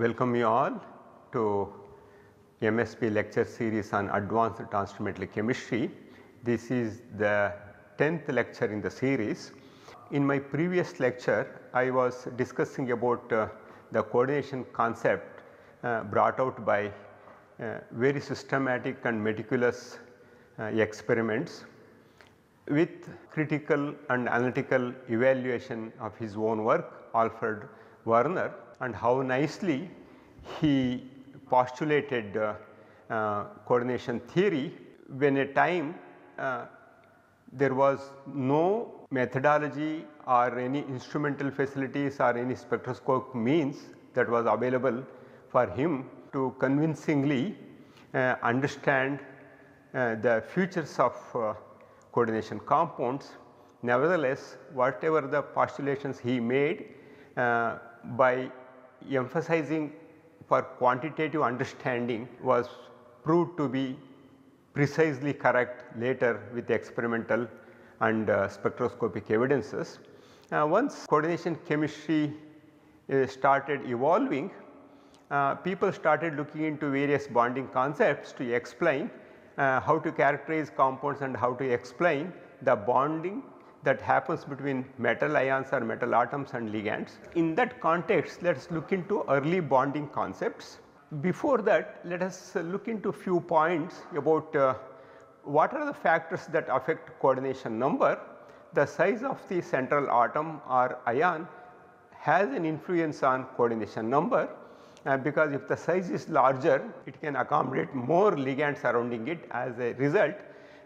welcome you all to MSP lecture series on advanced transition metal chemistry. This is the 10th lecture in the series. In my previous lecture I was discussing about uh, the coordination concept uh, brought out by uh, very systematic and meticulous uh, experiments with critical and analytical evaluation of his own work Alfred Werner and how nicely he postulated uh, uh, coordination theory when a time uh, there was no methodology or any instrumental facilities or any spectroscope means that was available for him to convincingly uh, understand uh, the features of uh, coordination compounds. Nevertheless, whatever the postulations he made by emphasizing for quantitative understanding was proved to be precisely correct later with experimental and uh, spectroscopic evidences. Uh, once coordination chemistry uh, started evolving, uh, people started looking into various bonding concepts to explain uh, how to characterize compounds and how to explain the bonding that happens between metal ions or metal atoms and ligands. In that context let us look into early bonding concepts. Before that let us look into few points about uh, what are the factors that affect coordination number. The size of the central atom or ion has an influence on coordination number uh, because if the size is larger it can accommodate more ligands surrounding it as a result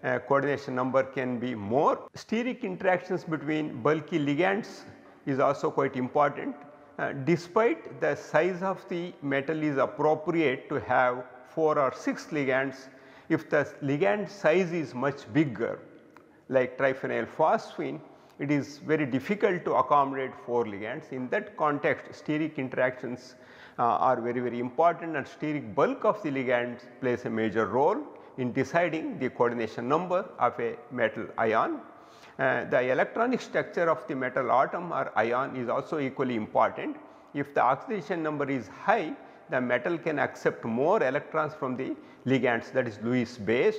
uh, coordination number can be more. Steric interactions between bulky ligands is also quite important. Uh, despite the size of the metal is appropriate to have 4 or 6 ligands, if the ligand size is much bigger like triphenyl phosphine, it is very difficult to accommodate 4 ligands. In that context steric interactions uh, are very very important and steric bulk of the ligands plays a major role in deciding the coordination number of a metal ion. Uh, the electronic structure of the metal atom or ion is also equally important. If the oxidation number is high the metal can accept more electrons from the ligands that is Lewis base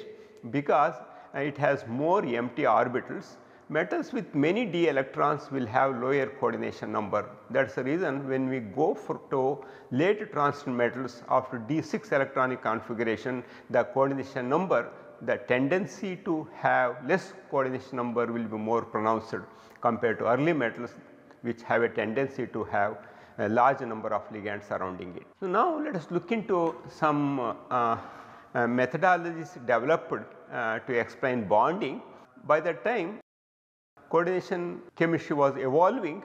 because uh, it has more empty orbitals metals with many d electrons will have lower coordination number. That is the reason when we go for to late transition metals after d6 electronic configuration the coordination number the tendency to have less coordination number will be more pronounced compared to early metals which have a tendency to have a large number of ligands surrounding it. So, now let us look into some uh, uh, methodologies developed uh, to explain bonding. By that time coordination chemistry was evolving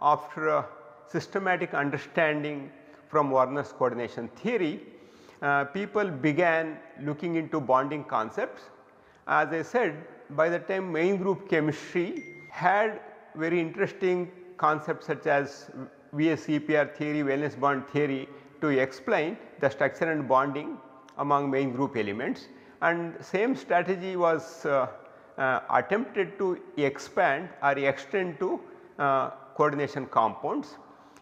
after a systematic understanding from Werner's coordination theory, uh, people began looking into bonding concepts. As I said by the time main group chemistry had very interesting concepts such as VSEPR theory, valence bond theory to explain the structure and bonding among main group elements and same strategy was uh, uh, attempted to expand or extend to uh, coordination compounds.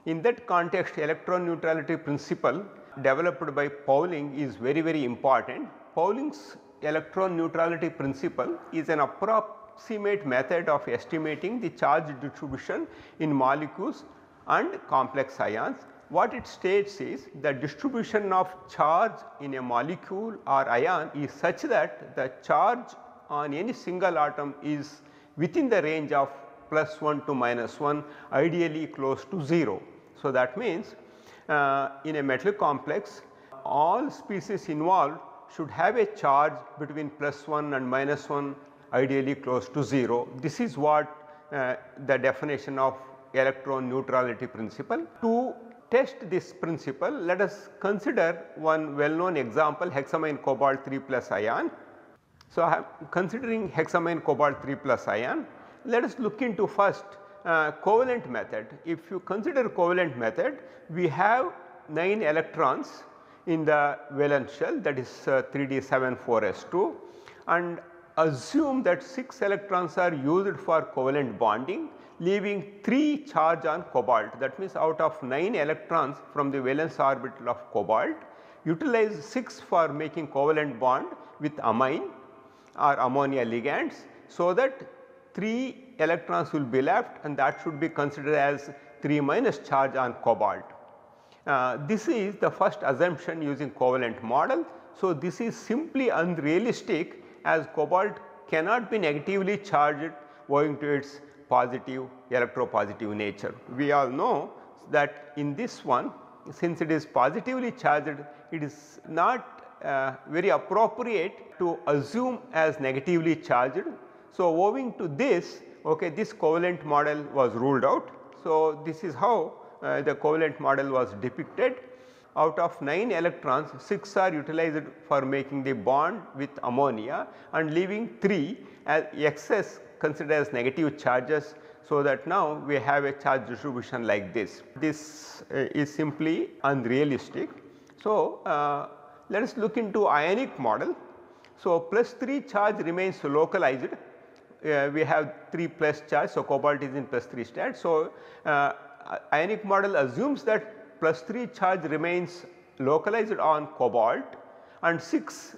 In that context electron neutrality principle developed by Pauling is very very important. Pauling's electron neutrality principle is an approximate method of estimating the charge distribution in molecules and complex ions. What it states is the distribution of charge in a molecule or ion is such that the charge on any single atom is within the range of plus 1 to minus 1 ideally close to 0. So, that means uh, in a metal complex all species involved should have a charge between plus 1 and minus 1 ideally close to 0. This is what uh, the definition of electron neutrality principle. To test this principle let us consider one well known example hexammine cobalt 3 plus ion so, I am considering hexammine cobalt 3 plus ion. Let us look into first uh, covalent method. If you consider covalent method, we have 9 electrons in the valence shell that is uh, 3d74s2 and assume that 6 electrons are used for covalent bonding leaving 3 charge on cobalt that means out of 9 electrons from the valence orbital of cobalt utilize 6 for making covalent bond with amine or ammonia ligands so that 3 electrons will be left and that should be considered as 3 minus charge on cobalt. Uh, this is the first assumption using covalent model. So, this is simply unrealistic as cobalt cannot be negatively charged owing to its positive electropositive nature. We all know that in this one since it is positively charged it is not uh, very appropriate to assume as negatively charged. So, owing to this okay, this covalent model was ruled out. So, this is how uh, the covalent model was depicted. Out of 9 electrons 6 are utilized for making the bond with ammonia and leaving 3 as excess considered as negative charges. So, that now we have a charge distribution like this. This uh, is simply unrealistic. So, uh, let us look into ionic model. So, plus 3 charge remains localized uh, we have 3 plus charge. So, cobalt is in plus 3 state. So, uh, ionic model assumes that plus 3 charge remains localized on cobalt and 6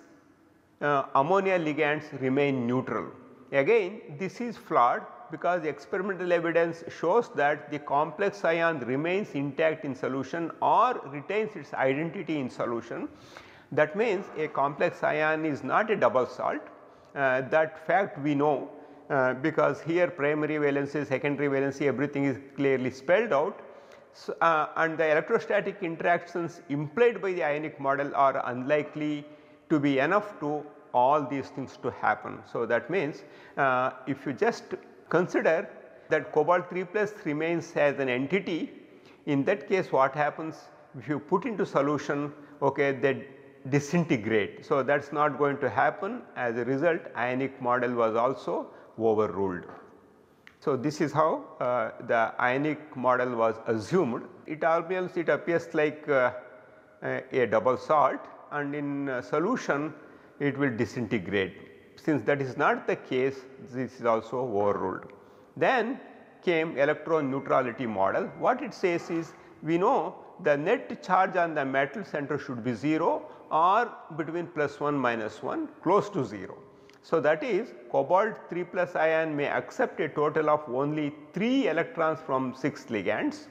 uh, ammonia ligands remain neutral. Again this is flawed because experimental evidence shows that the complex ion remains intact in solution or retains its identity in solution. That means a complex ion is not a double salt uh, that fact we know uh, because here primary valency, secondary valency everything is clearly spelled out. So, uh, and the electrostatic interactions implied by the ionic model are unlikely to be enough to all these things to happen. So, that means uh, if you just consider that cobalt 3 plus remains as an entity in that case what happens if you put into solution okay, they disintegrate. So, that is not going to happen as a result ionic model was also overruled. So, this is how uh, the ionic model was assumed. It almost it appears like uh, a double salt and in solution it will disintegrate. Since that is not the case this is also overruled. Then came electron neutrality model. What it says is we know the net charge on the metal center should be 0 or between plus 1 minus 1 close to 0. So, that is cobalt 3 plus ion may accept a total of only 3 electrons from 6 ligands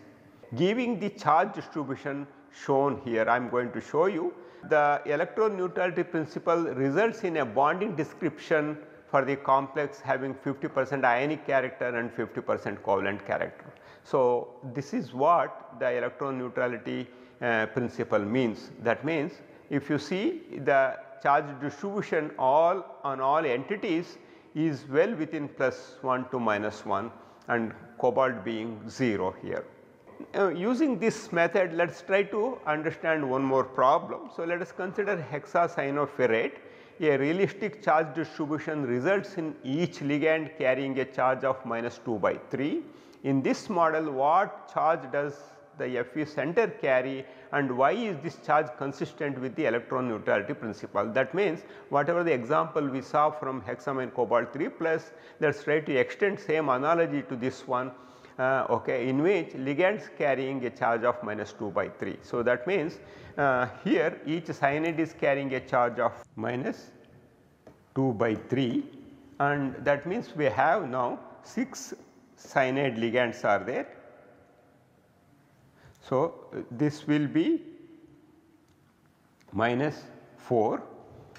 giving the charge distribution shown here I am going to show you. The electron neutrality principle results in a bonding description for the complex having 50 percent ionic character and 50 percent covalent character. So, this is what the electron neutrality uh, principle means that means if you see the charge distribution all on all entities is well within plus 1 to minus 1 and cobalt being 0 here. Uh, using this method let us try to understand one more problem. So, let us consider hexacyanoferrate a realistic charge distribution results in each ligand carrying a charge of minus 2 by 3. In this model what charge does the Fe center carry and why is this charge consistent with the electron neutrality principle. That means whatever the example we saw from hexammine cobalt 3 plus let us try to extend same analogy to this one uh, okay, in which ligands carrying a charge of minus 2 by 3. So, that means uh, here each cyanide is carrying a charge of minus 2 by 3 and that means we have now 6 cyanide ligands are there so, this will be minus 4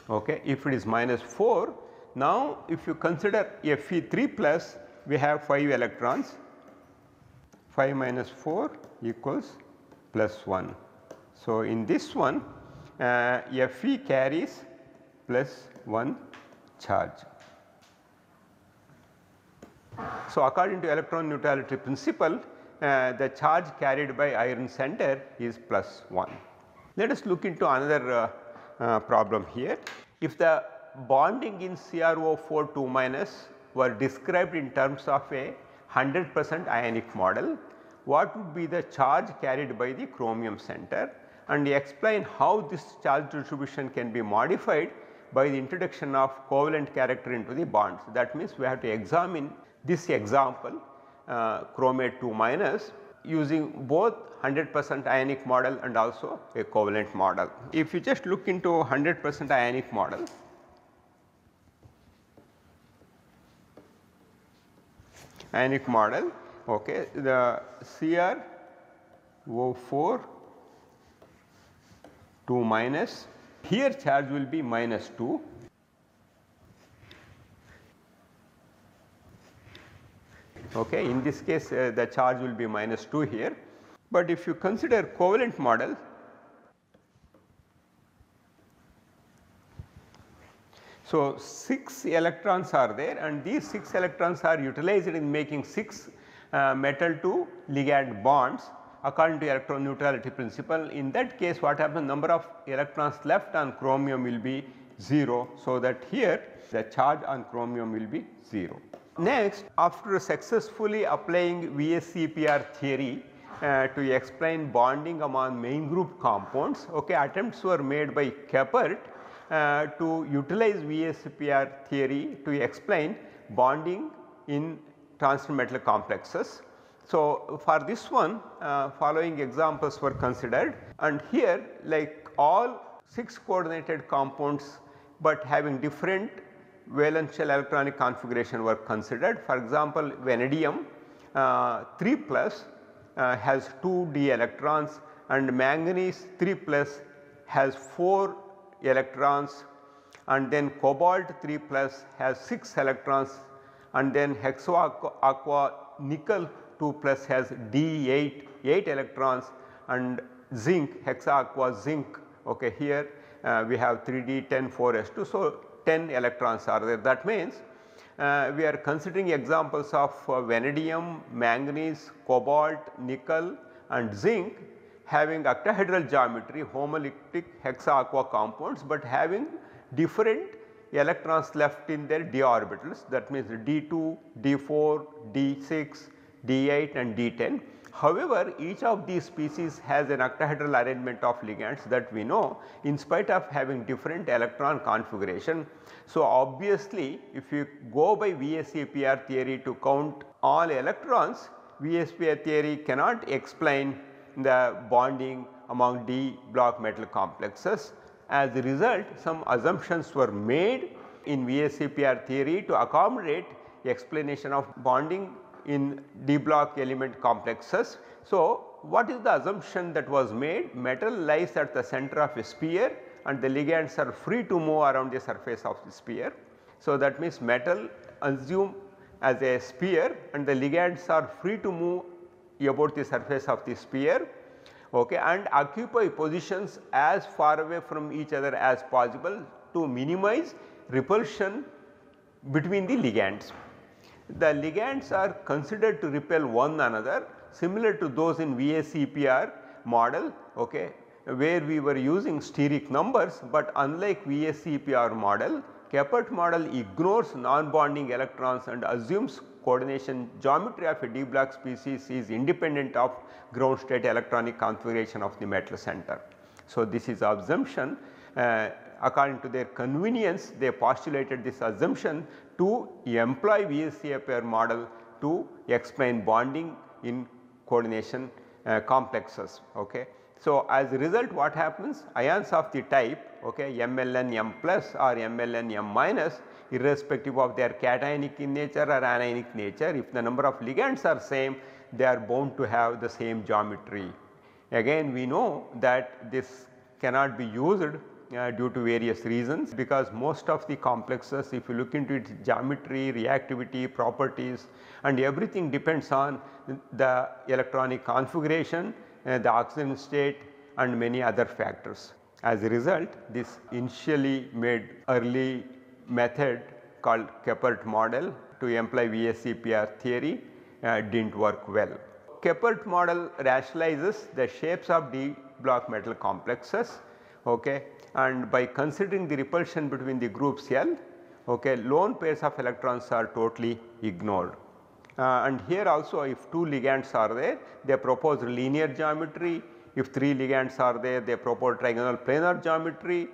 okay. if it is minus 4 now if you consider Fe3 plus we have 5 electrons 5 minus 4 equals plus 1. So, in this one uh, Fe carries plus 1 charge. So, according to electron neutrality principle uh, the charge carried by iron center is plus 1. Let us look into another uh, uh, problem here. If the bonding in CrO4 2 minus were described in terms of a 100 percent ionic model, what would be the charge carried by the chromium center and explain how this charge distribution can be modified by the introduction of covalent character into the bonds. That means, we have to examine this example Uh, chromate 2 minus using both 100 percent ionic model and also a covalent model. If you just look into 100 percent ionic model, ionic model okay, the Cr O4 2 minus here charge will be minus 2 okay in this case uh, the charge will be minus 2 here but if you consider covalent model so 6 electrons are there and these 6 electrons are utilized in making 6 uh, metal to ligand bonds according to electron neutrality principle. In that case what happens number of electrons left on chromium will be 0. So, that here the charge on chromium will be 0. Next after successfully applying VSEPR theory uh, to explain bonding among main group compounds okay, attempts were made by Kepert uh, to utilize VSEPR theory to explain bonding in transition metal complexes. So, for this one uh, following examples were considered and here like all 6 coordinated compounds, but having different valence shell electronic configuration were considered. For example, vanadium uh, 3 plus uh, has 2 d electrons and manganese 3 plus has 4 electrons and then cobalt 3 plus has 6 electrons and then hexo aqua, aqua nickel 2 plus has d8 8 electrons and zinc hexa aqua zinc okay here uh, we have 3d 10 4s2. So, 10 electrons are there. That means uh, we are considering examples of uh, vanadium, manganese, cobalt, nickel and zinc having octahedral geometry homoleptic hexa aqua compounds, but having different electrons left in their d orbitals. That means d2, d4, d6, d8 and d10 However, each of these species has an octahedral arrangement of ligands that we know in spite of having different electron configuration. So, obviously if you go by VSEPR theory to count all electrons, VSEPR theory cannot explain the bonding among d block metal complexes. As a result some assumptions were made in VSEPR theory to accommodate explanation of bonding in d block element complexes. So, what is the assumption that was made? Metal lies at the center of a sphere and the ligands are free to move around the surface of the sphere. So, that means metal assume as a sphere and the ligands are free to move about the surface of the sphere okay, and occupy positions as far away from each other as possible to minimize repulsion between the ligands the ligands are considered to repel one another similar to those in VSEPR model okay, where we were using steric numbers, but unlike VSEPR model Kepert model ignores non-bonding electrons and assumes coordination geometry of a d block species is independent of ground state electronic configuration of the metal center. So, this is assumption uh, according to their convenience they postulated this assumption to employ VSEPR model to explain bonding in coordination uh, complexes. Okay. So, as a result what happens ions of the type okay, MLN M plus or MLN M minus irrespective of their cationic in nature or anionic nature if the number of ligands are same they are bound to have the same geometry. Again we know that this cannot be used uh, due to various reasons because most of the complexes if you look into its geometry, reactivity, properties and everything depends on the electronic configuration, uh, the oxidation state and many other factors. As a result this initially made early method called Kepert model to employ VSEPR theory uh, did not work well. Kepert model rationalizes the shapes of d block metal complexes okay, and by considering the repulsion between the groups L okay, lone pairs of electrons are totally ignored. Uh, and here also if 2 ligands are there they propose linear geometry, if 3 ligands are there they propose trigonal planar geometry,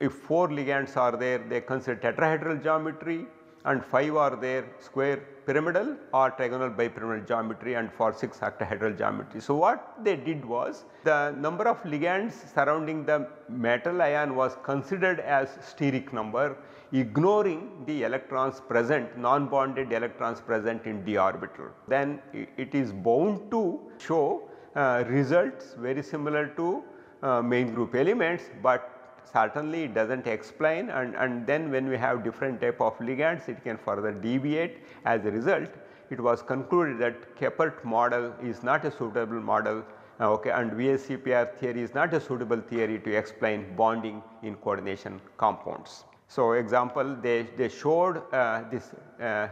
if 4 ligands are there they consider tetrahedral geometry and 5 are there square pyramidal or trigonal bipyramidal geometry and for 6 octahedral geometry. So, what they did was the number of ligands surrounding the metal ion was considered as steric number ignoring the electrons present non-bonded electrons present in d orbital. Then it is bound to show uh, results very similar to uh, main group elements, but certainly it does not explain and, and then when we have different type of ligands it can further deviate as a result it was concluded that Kepert model is not a suitable model uh, okay, and VSEPR theory is not a suitable theory to explain bonding in coordination compounds. So, example they, they showed uh, this uh,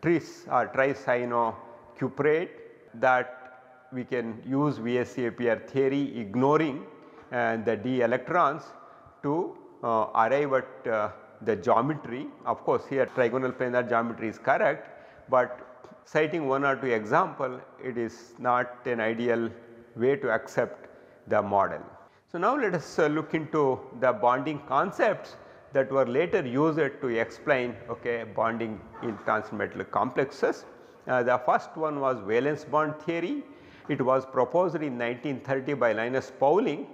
tris or tricyanocuprate that we can use VSEPR theory ignoring uh, the d electrons to uh, arrive at uh, the geometry. Of course, here trigonal planar geometry is correct, but citing one or two example it is not an ideal way to accept the model. So, now let us uh, look into the bonding concepts that were later used to explain okay, bonding in transmetal complexes. Uh, the first one was valence bond theory. It was proposed in 1930 by Linus Pauling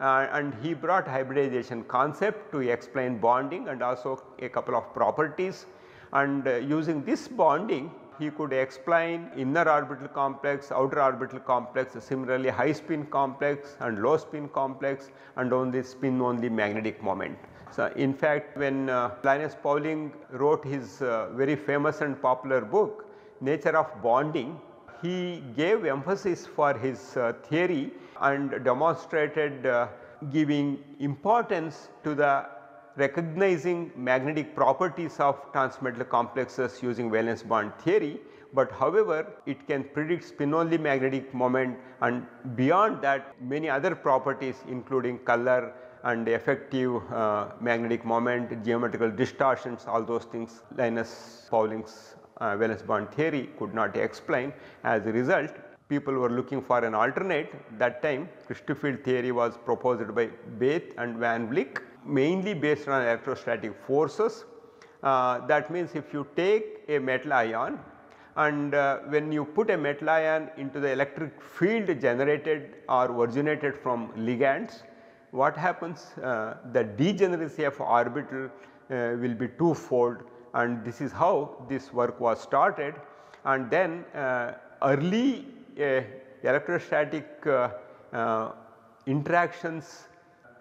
uh, and he brought hybridization concept to explain bonding and also a couple of properties and uh, using this bonding he could explain inner orbital complex, outer orbital complex, similarly high spin complex and low spin complex and only spin only magnetic moment. So, in fact, when uh, Linus Pauling wrote his uh, very famous and popular book Nature of Bonding, he gave emphasis for his uh, theory and demonstrated uh, giving importance to the recognizing magnetic properties of transmetal complexes using valence bond theory, but however it can predict spin only magnetic moment and beyond that many other properties including color and effective uh, magnetic moment, geometrical distortions all those things Linus Pauling's uh, valence bond theory could not explain. As a result people were looking for an alternate that time crystal field theory was proposed by Bethe and Van Vleck mainly based on electrostatic forces. Uh, that means if you take a metal ion and uh, when you put a metal ion into the electric field generated or originated from ligands, what happens? Uh, the degeneracy of orbital uh, will be twofold and this is how this work was started and then uh, early uh, electrostatic interactions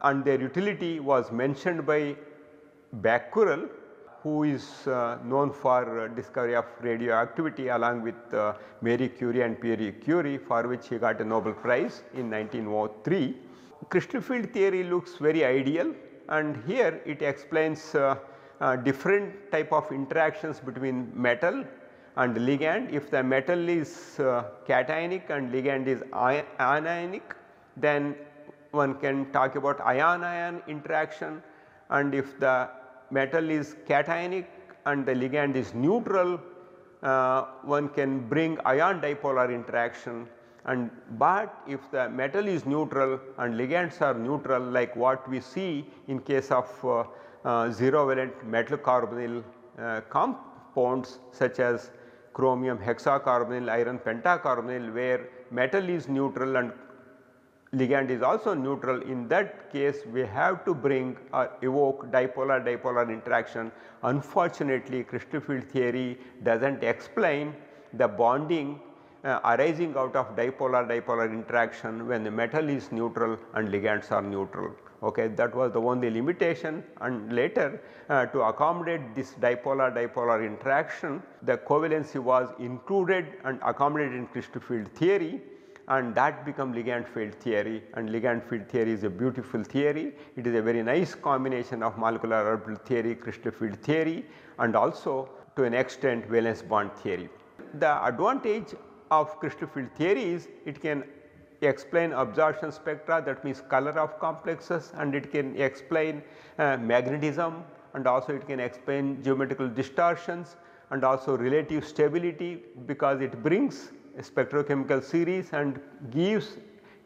and their utility was mentioned by Becquerel who is uh, known for uh, discovery of radioactivity along with uh, Marie Curie and Pierre Curie for which he got a Nobel Prize in 1903. Crystal field theory looks very ideal and here it explains uh, uh, different type of interactions between metal and ligand. If the metal is uh, cationic and ligand is anionic then one can talk about ion-ion interaction and if the metal is cationic and the ligand is neutral uh, one can bring ion dipolar interaction and but if the metal is neutral and ligands are neutral like what we see in case of uh, uh, zero valent metal carbonyl uh, compounds such as chromium hexacarbonyl, iron pentacarbonyl where metal is neutral and ligand is also neutral in that case we have to bring or evoke dipolar dipolar interaction. Unfortunately crystal field theory does not explain the bonding uh, arising out of dipolar dipolar interaction when the metal is neutral and ligands are neutral. Okay, that was the only limitation and later uh, to accommodate this dipolar dipolar interaction the covalency was included and accommodated in crystal field theory and that become ligand field theory and ligand field theory is a beautiful theory. It is a very nice combination of molecular orbital theory, crystal field theory and also to an extent valence bond theory. The advantage of crystal field theory is it can explain absorption spectra that means color of complexes and it can explain uh, magnetism and also it can explain geometrical distortions and also relative stability because it brings spectrochemical series and gives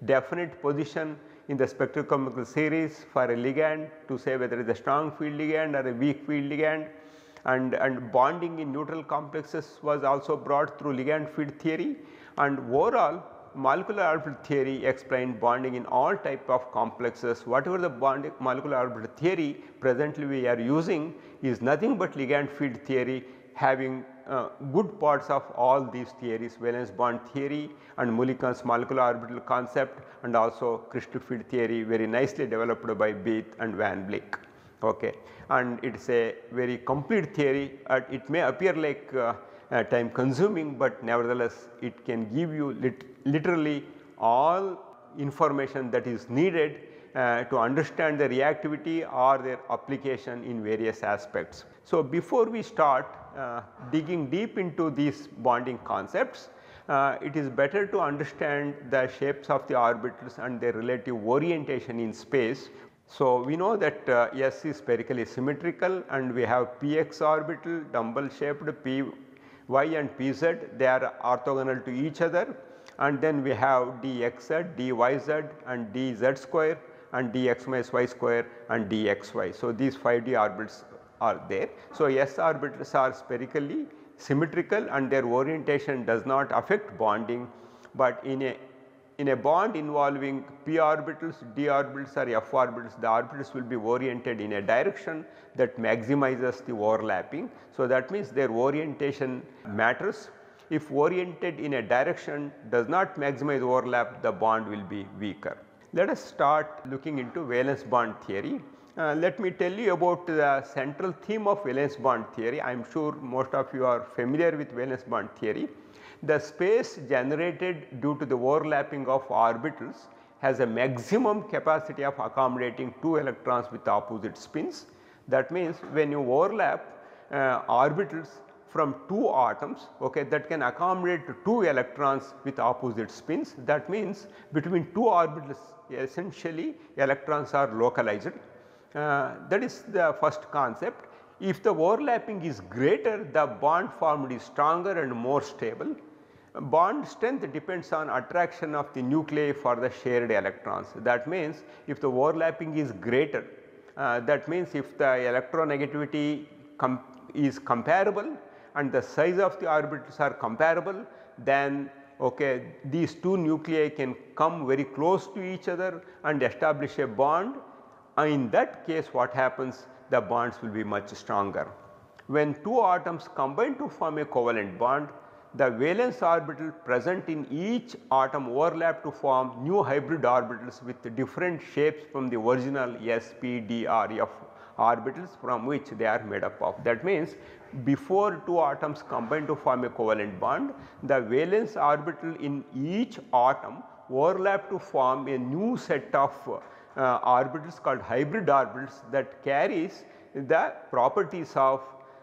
definite position in the spectrochemical series for a ligand to say whether it is a strong field ligand or a weak field ligand. And, and bonding in neutral complexes was also brought through ligand field theory. And overall molecular orbital theory explained bonding in all type of complexes whatever the bond molecular orbital theory presently we are using is nothing but ligand field theory having uh, good parts of all these theories valence bond theory and Mulliken's molecular orbital concept and also crystal field theory very nicely developed by Bethe and Van Vleck. Okay. And it is a very complete theory uh, it may appear like uh, uh, time consuming, but nevertheless it can give you lit literally all information that is needed uh, to understand the reactivity or their application in various aspects. So, before we start uh, digging deep into these bonding concepts, uh, it is better to understand the shapes of the orbitals and their relative orientation in space. So, we know that uh, S is spherically symmetrical and we have px orbital dumbbell shaped p y and pz they are orthogonal to each other and then we have dxz, dyz and dz square and dx minus y square and dxy. So, these 5d orbitals are there. So, s orbitals are spherically symmetrical and their orientation does not affect bonding, but in a in a bond involving p orbitals, d orbitals or f orbitals the orbitals will be oriented in a direction that maximizes the overlapping. So, that means their orientation matters if oriented in a direction does not maximize overlap the bond will be weaker. Let us start looking into valence bond theory. Uh, let me tell you about the central theme of valence bond theory. I am sure most of you are familiar with valence bond theory. The space generated due to the overlapping of orbitals has a maximum capacity of accommodating 2 electrons with opposite spins. That means when you overlap uh, orbitals from 2 atoms okay, that can accommodate 2 electrons with opposite spins. That means between 2 orbitals essentially electrons are localized. Uh, that is the first concept. If the overlapping is greater the bond formed is stronger and more stable. Bond strength depends on attraction of the nuclei for the shared electrons. That means if the overlapping is greater uh, that means if the electronegativity com is comparable and the size of the orbitals are comparable then okay, these two nuclei can come very close to each other and establish a bond and in that case what happens the bonds will be much stronger. When two atoms combine to form a covalent bond the valence orbital present in each atom overlap to form new hybrid orbitals with different shapes from the original s, p, d or f orbitals from which they are made up of. That means before two atoms combine to form a covalent bond, the valence orbital in each atom overlap to form a new set of uh, orbitals called hybrid orbitals that carries the properties of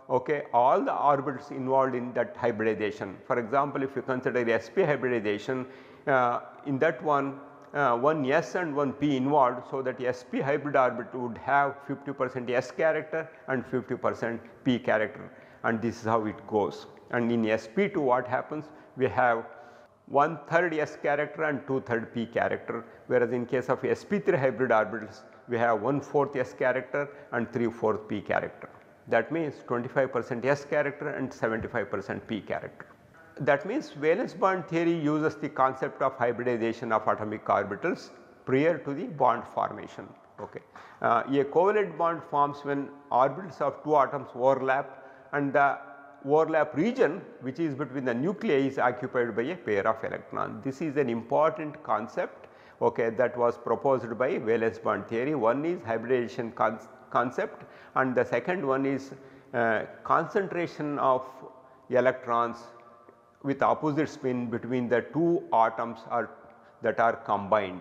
okay, all the orbitals involved in that hybridization. For example, if you consider the sp hybridization uh, in that one uh, one s and one p involved. So, that sp hybrid orbital would have 50 percent s character and 50 percent p character and this is how it goes. And in sp2 what happens? We have one third s character and two third p character whereas in case of sp3 hybrid orbitals we have one fourth s character and three fourth p character. That means 25 percent s character and 75 percent p character. That means valence bond theory uses the concept of hybridization of atomic orbitals prior to the bond formation. Okay. Uh, a covalent bond forms when orbitals of two atoms overlap and the overlap region which is between the nuclei is occupied by a pair of electrons. This is an important concept okay, that was proposed by valence bond theory. One is hybridization con concept and the second one is uh, concentration of electrons with opposite spin between the two atoms are that are combined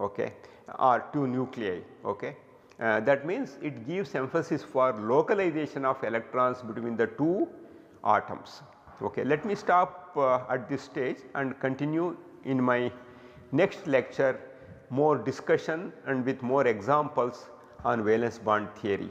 okay, or two nuclei. Okay. Uh, that means it gives emphasis for localization of electrons between the two atoms. Okay. Let me stop uh, at this stage and continue in my next lecture more discussion and with more examples on valence bond theory.